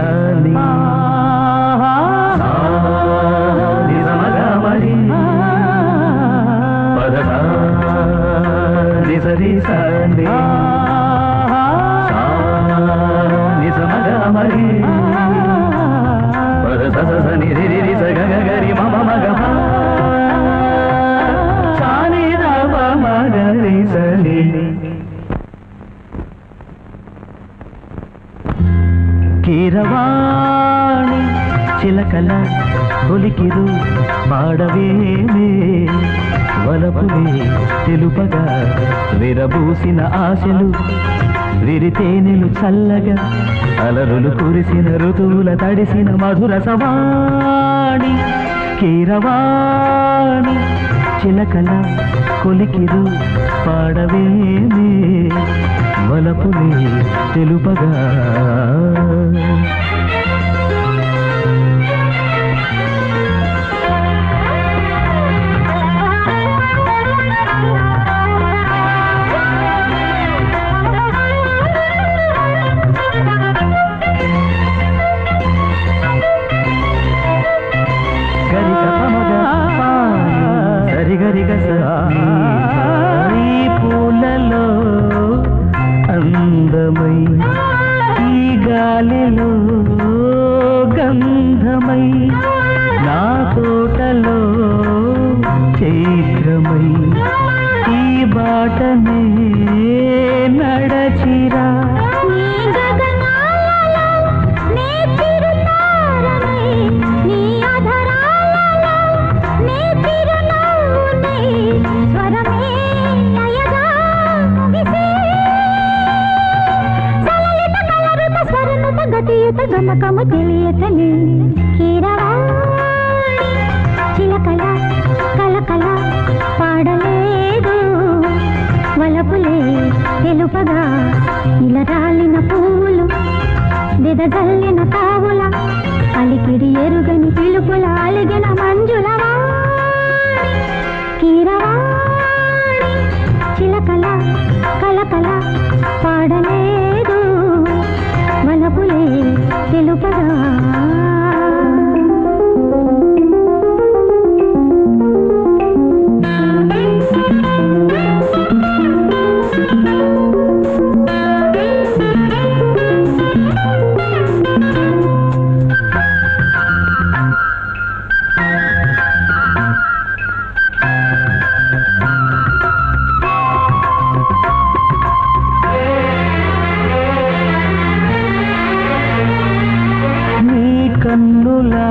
తల్లి నిజమగమరి పదసరి కీరవాణి చిలకల కొలికిరు పాడవేమే. వలపులే తెలుపగా విరబూసిన ఆశలు విరితేనెలు చల్లగా అలరులు కురిసిన ఋతువుల తడిసిన మధుర సవాణి. కీరవాణి చిలకల కొలికిరు పాడవేమే. వలపులే తెలుపగా గమకము తెలియతని కీరవాణి చిలకల కలకల పాడలేదు. వలపులే తెలుపగా ఇలరాలిన పూలు దిదజల్లిన తావుల అలికిడి ఎరుగని పిలుపుల అలిగిన మంజులవా. அருளா